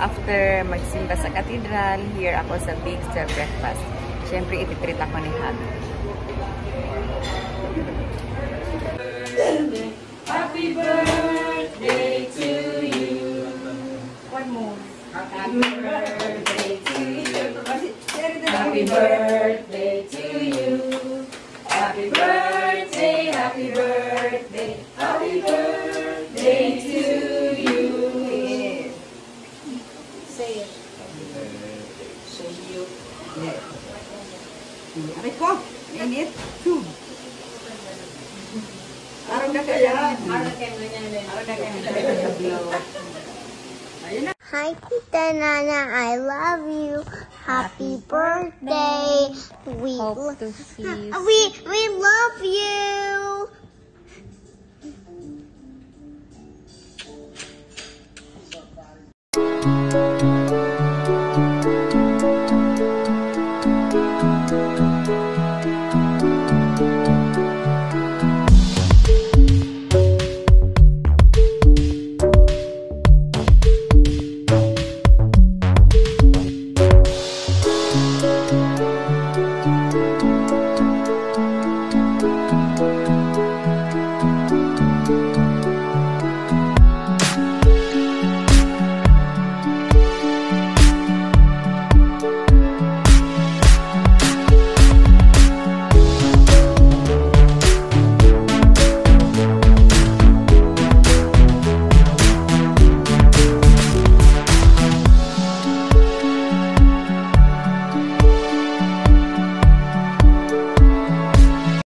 after magsimba sa cathedral, here ako sa Big Star Breakfast. Siyempre, ititreat ako ni Hag. Happy birthday to you. One more. Happy birthday to you. Happy birthday to you. Happy birthday, happy birthday, happy birthday na kaya. Ayun na. Hi, Tita Nana. I love you. Happy birthday. We Hope to see you. we we love